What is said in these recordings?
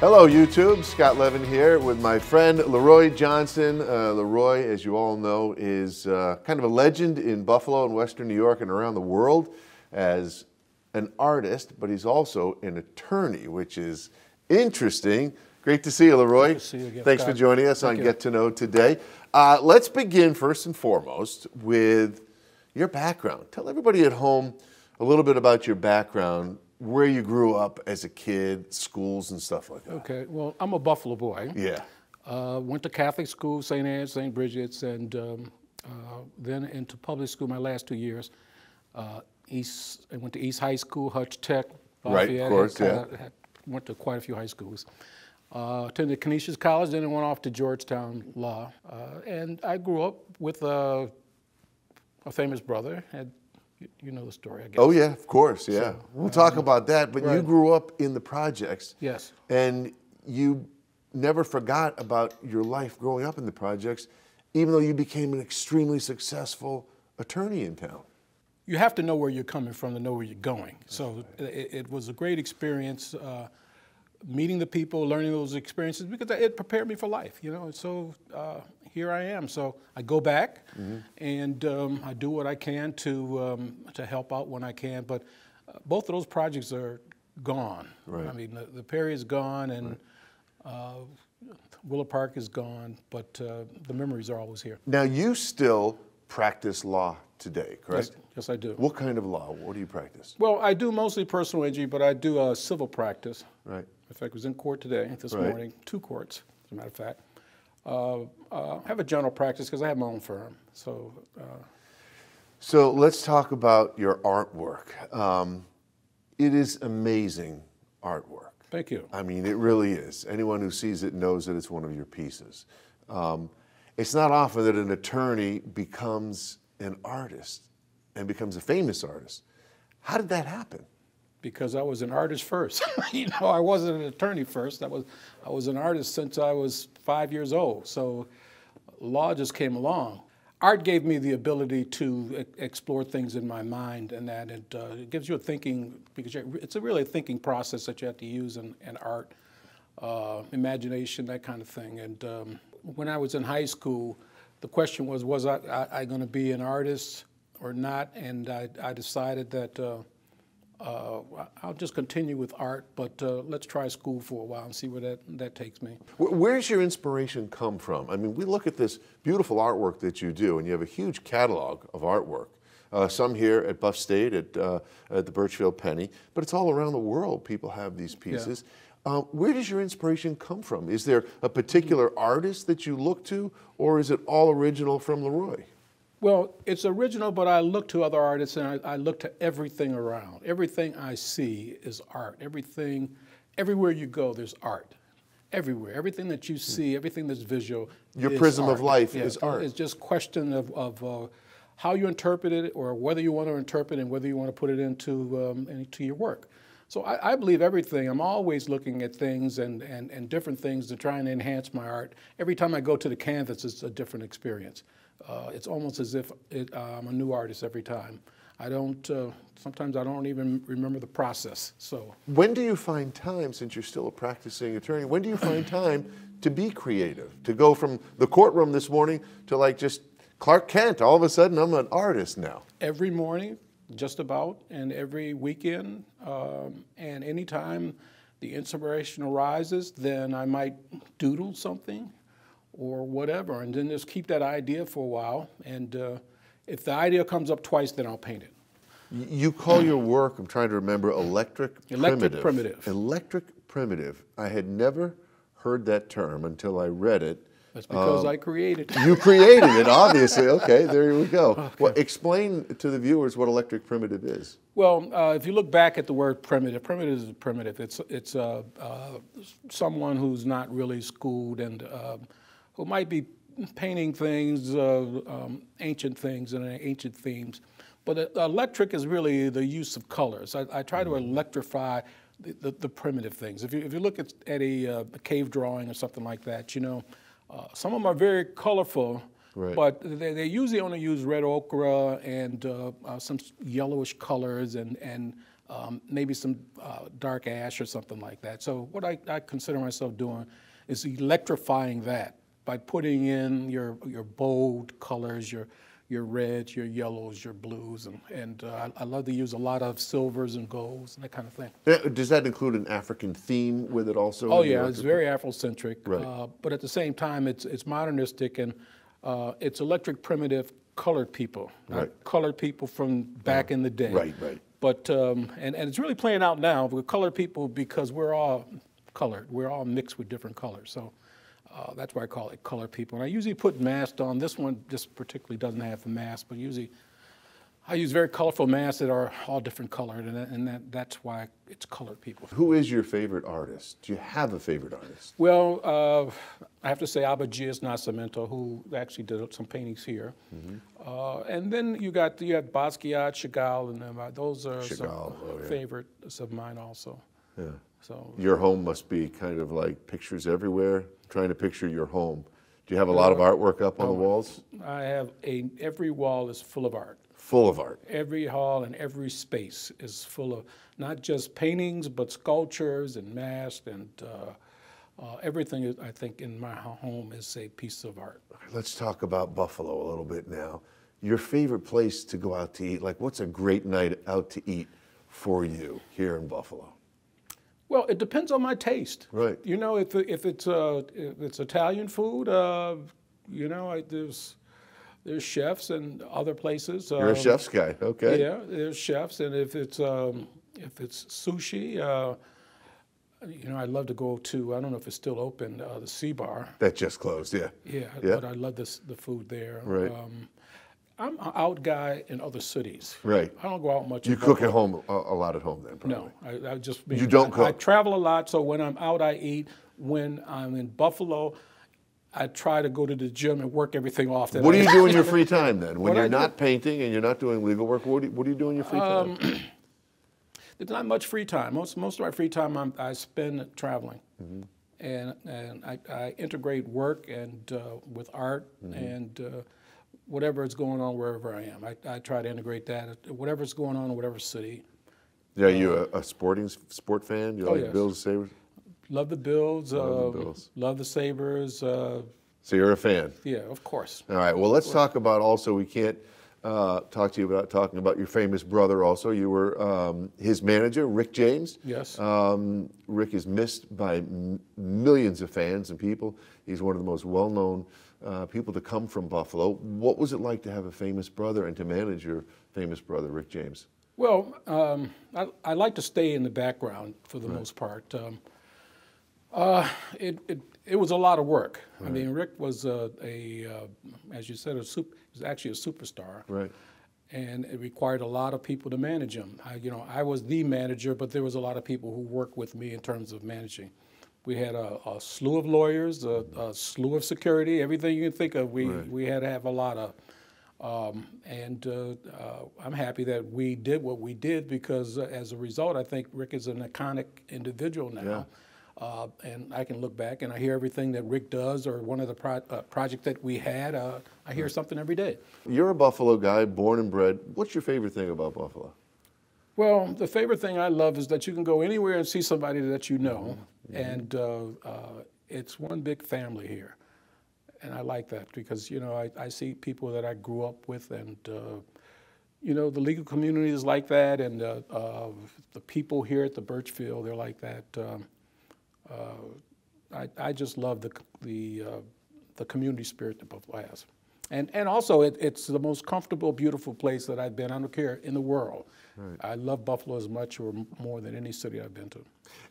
Hello, YouTube. Scott Levin here with my friend LeRoi Johnson. Uh, LeRoi, as you all know, is uh, kind of a legend in Buffalo and Western New York and around the world as an artist, but he's also an attorney, which is interesting. Great to see you, LeRoi. see you again, Thanks Scott. for joining us Thank on you. Get to Know today. Uh, let's begin first and foremost with your background. Tell everybody at home a little bit about your background, where you grew up as a kid, schools and stuff like that. Okay, well, I'm a Buffalo boy. Yeah. Uh, went to Catholic school, St. Anne's, St. Bridget's, and um, uh, then into public school my last two years. Uh, East, I went to East High School, Hutch Tech, Lafayette. Right, of course, yeah. had- went to quite a few high schools. Uh, attended Canisius College, then I went off to Georgetown Law. Uh, and I grew up with uh, a famous brother. Had, you, you know the story, I guess. Oh yeah, of course, yeah. we'll talk about that. But you grew up in the projects. Yes. And you never forgot about your life growing up in the projects, even though you became an extremely successful attorney in town. you have to know where you're coming from to know where you're going. So it, it was a great experience, uh, meeting the people, learning those experiences because it prepared me for life. You know, and so uh, here I am. So I go back and um, I do what I can to um, to help out when I can. But uh, both of those projects are gone. Right. I mean, the, the Perry is gone and. Uh, Willert Park is gone, but uh, the memories are always here. Now you still practice law today, correct? Yes, yes, I do. What kind of law? What do you practice? Well, I do mostly personal injury, but I do uh, civil practice. Right. In fact, I was in court today, this Right. morning, two courts, as a matter of fact. Uh, uh, I have a general practice because I have my own firm. So, uh, So let's talk about your artwork. Um, it is amazing artwork. thank you. I mean, it really is. Anyone who sees it knows that it's one of your pieces. Um, it's not often that an attorney becomes an artist and becomes a famous artist. How did that happen? Because I was an artist first. you know, I wasn't an attorney first. I was, I was an artist since I was five years old. So, law just came along. Art gave me the ability to explore things in my mind, and that it, uh, it gives you a thinking because it's a really a thinking process that you have to use in, in art, uh, imagination, that kind of thing. And um, when I was in high school, the question was, was I, I, I going to be an artist or not? And I, I decided that. Uh, uh, I'll just continue with art, but uh, let's try school for a while and see where that, that takes me. Wh- Where's your inspiration come from? I mean, we look at this beautiful artwork that you do, and you have a huge catalog of artwork. Uh, some here at Buff State, at, uh, at the Burchfield Penney, but it's all around the world. People have these pieces. Uh, where does your inspiration come from? Is there a particular artist that you look to, or is it all original from LeRoi? Well, it's original, but I look to other artists and I, I look to everything around. Everything I see is art. Everything, everywhere you go, there's art. Everywhere. Everything that you see, everything that's visual. Your is prism of life Yeah, is art. It's just question of, of uh, how you interpret it or whether you want to interpret it and whether you want to put it into, um, into your work. So I, I believe everything. I'm always looking at things and, and, and different things to try and enhance my art. Every time I go to the canvas, it's a different experience. Uh, it's almost as if it, uh, I'm a new artist every time. I don't, uh, sometimes I don't even remember the process. So When do you find time, since you're still a practicing attorney, when do you find time to be creative? To go from the courtroom this morning to like just Clark Kent, all of a sudden I'm an artist now. every morning, just about, and every weekend, um, and anytime the inspiration arises, then I might doodle something or whatever, and then just keep that idea for a while. And uh, if the idea comes up twice, then I'll paint it. You call your work, I'm trying to remember, electric, Electric primitive. primitive. Electric primitive. I had never heard that term until I read it. That's because I created it. You created it, obviously. Okay, there we go. Well, explain to the viewers what electric primitive is. Well, uh, if you look back at the word primitive, primitive is a primitive. It's it's uh, uh, someone who's not really schooled and uh, who might be painting things, uh, um, ancient things and ancient themes. But uh, electric is really the use of colors. I, I try to electrify the, the, the primitive things. If you, if you look at, at a, uh, a cave drawing or something like that, you know, uh, some of them are very colorful, Right. but they, they usually only use red ochre and uh, uh, some yellowish colors and, and um, maybe some uh, dark ash or something like that. So what I, I consider myself doing is electrifying that by putting in your your bold colors, your your reds, your yellows, your blues, and, and uh, I, I love to use a lot of silvers and golds and that kind of thing. Does that include an African theme with it also? Oh yeah, it's very Afrocentric, Right. uh, but at the same time, it's it's modernistic and uh, it's electric primitive colored people, Right. colored people from back in the day. Right, right. But um, and and it's really playing out now with colored people because we're all colored. We're all mixed with different colors. So. Uh, that's why I call it color people. And I usually put masks on. This one just particularly doesn't have a mask, but usually I use very colorful masks that are all different colored, and, that, and that, that's why it's colored people. Who is your favorite artist? Do you have a favorite artist? Well, uh, I have to say Abdias Nascimento, who actually did some paintings here. Uh, and then you got you have Basquiat, Chagall, and. Uh, those are some oh, yeah. favorites of mine also. Yeah. So Your home must be kind of like pictures everywhere. trying to picture your home. Do you have a lot of artwork up on the walls? I have a every wall is full of art. Full of art. Every hall and every space is full of not just paintings, but sculptures and masks and. Uh, uh, everything is, I think in my home is a piece of art. Let's talk about Buffalo a little bit now. Your favorite place to go out to eat? Like, what's a great night out to eat for you here in Buffalo? Well, it depends on my taste. Right. You know, if, if it's uh, if it's Italian food, uh, you know, I, there's there's chefs and other places. You're a um, chef's guy, okay? Yeah, there's chefs, and if it's um, if it's sushi, uh, you know, I'd love to go to. I don't know if it's still open. Uh, the Sea Bar. That just closed, yeah. Yeah, Yeah. but I love this the food there. Right. Um, I'm an out guy in other cities. Right. I don't go out much. You cook at home a, a lot at home then, probably. No, I, I just You don't I, I travel a lot, so when I'm out, I eat. When I'm in Buffalo, I try to go to the gym and work everything off. That What do you do in your free time then? When What you're not painting and you're not doing legal work, what do you, what do, you do in your free Um, time? There's not much free time. Most most of my free time I'm, I spend traveling, Mm-hmm. and and I, I integrate work and uh, with art Mm-hmm. and uh, whatever is going on wherever I am. I, I try to integrate that. Whatever's going on in whatever city. Yeah, you a, a sporting sport fan? You Oh, like yes. Bills, Sabres? Love the Bills. Love the uh, Bills. Love the Sabres. Uh, So you're a fan. yeah, of course. All right. Well, let's talk about also. We can't uh, talk to you without talking about your famous brother. Also, you were um, his manager, Rick James. Yes. Um, Rick is missed by m- millions of fans and people. He's one of the most well-known uh, people to come from Buffalo. What was it like to have a famous brother and to manage your famous brother, Rick James? Well, um, I, I like to stay in the background for the most part. Um, uh, it, it, it was a lot of work. I mean, Rick was a, a uh, as you said, a super, he was actually a superstar. Right. And it required a lot of people to manage him. I, you know, I was the manager, but there was a lot of people who worked with me in terms of managing. We had a, a slew of lawyers, a, a slew of security, everything you can think of. We, Right. we had to have a lot of. Um, and uh, uh, I'm happy that we did what we did because uh, as a result, I think Rick is an iconic individual now. Uh, and I can look back and I hear everything that Rick does or one of the pro- uh, projects that we had. Uh, I hear something every day. You're a Buffalo guy, born and bred. What's your favorite thing about Buffalo? Well, the favorite thing I love is that you can go anywhere and see somebody that you know, and uh, uh, it's one big family here, and I like that because you know I, I see people that I grew up with, and uh, you know the legal community is like that, and uh, uh, the people here at the Burchfield they're like that. Um, uh, I, I just love the the uh, the community spirit that Buffalo has, and and also it, it's the most comfortable, beautiful place that I've been. I don't care in the world. I love Buffalo as much or more than any city I've been to.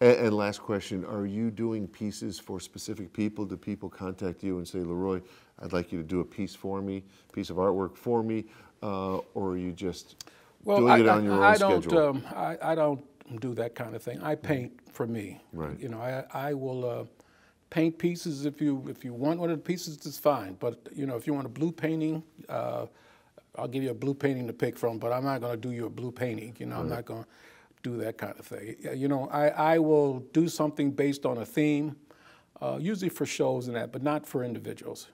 And, and last question: Are you doing pieces for specific people? Do people contact you and say, "LeRoi, I'd like you to do a piece for me, piece of artwork for me," uh, or are you just doing I, it on your own I don't, schedule? Um, I, I don't do that kind of thing. I paint for me. Right. You know, I, I will uh, paint pieces if you if you want one of the pieces, it's fine. But you know, if you want a blue painting, uh, I'll give you a blue painting to pick from. But I'm not going to do you a blue painting. You know, I'm not going to do that kind of thing. You know, I, I will do something based on a theme, uh, usually for shows and that, but not for individuals.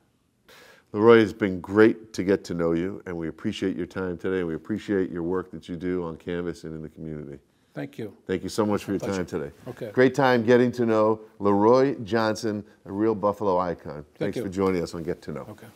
LeRoi, it's been great to get to know you, and we appreciate your time today. and We appreciate your work that you do on canvas and in the community. Thank you. Thank you so much for your time today. Okay. Great time getting to know LeRoi Johnson, a real Buffalo icon. Thanks you. for joining us on Get to Know. Okay.